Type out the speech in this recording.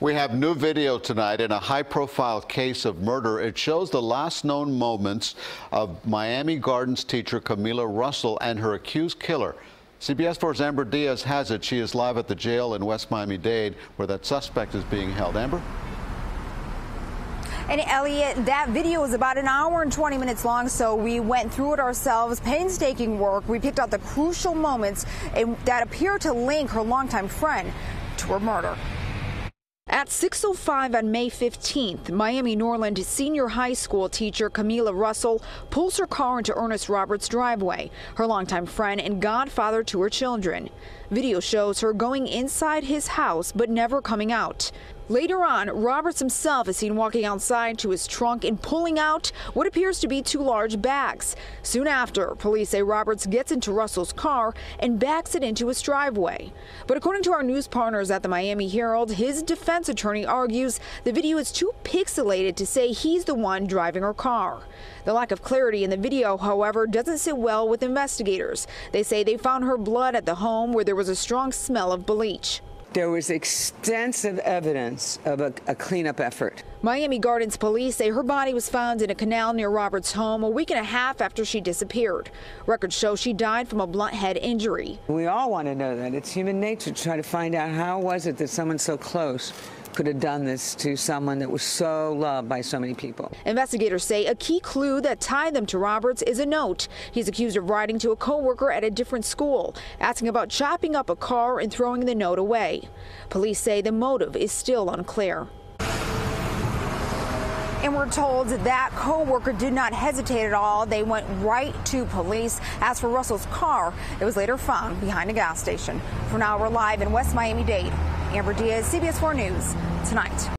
We have new video tonight in a high profile case of murder. It shows the last known moments of Miami Gardens teacher Kameela Russell and her accused killer. CBS 4's Amber Diaz has it. She is live at the jail in West Miami Dade where that suspect is being held. Amber? And Elliot, that video is about an hour and 20 minutes long, so we went through it ourselves. Painstaking work. We picked out the crucial moments eh, that appear to link her longtime friend to her murder. At 6.05 on May 15th, Miami Norland senior high school teacher Kameela Russell pulls her car into Ernest Roberts' driveway, her longtime friend and godfather to her children. Video shows her going inside his house but never coming out. Later on, Roberts himself is seen walking outside to his trunk and pulling out what appears to be two large bags. Soon after, police say Roberts gets into Russell's car and backs it into his driveway. But according to our news partners at the Miami Herald, his defense attorney argues the video is too pixelated to say he's the one driving her car. The lack of clarity in the video, however, doesn't sit well with investigators. They say they found her blood at the home where there was a strong smell of bleach. There was extensive evidence of a, a, cleanup effort. Miami Gardens police say her body was found in a canal near Roberts' home a week and a half after she disappeared. Records show she died from a blunt head injury. We all want to know that. It's human nature to try to find out how was it that someone so close could have done this to someone that was so loved by so many people. Investigators say a key clue that tied them to Roberts is a note. He's accused of writing to a coworker at a different school, asking about chopping up a car and throwing the note away. Police say the motive is still unclear. And we're told that co-worker did not hesitate at all. They went right to police. As for Russell's car, it was later found behind a gas station. For now, we're live in West Miami-Dade. Amber Diaz, CBS 4 News, tonight.